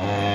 Oh,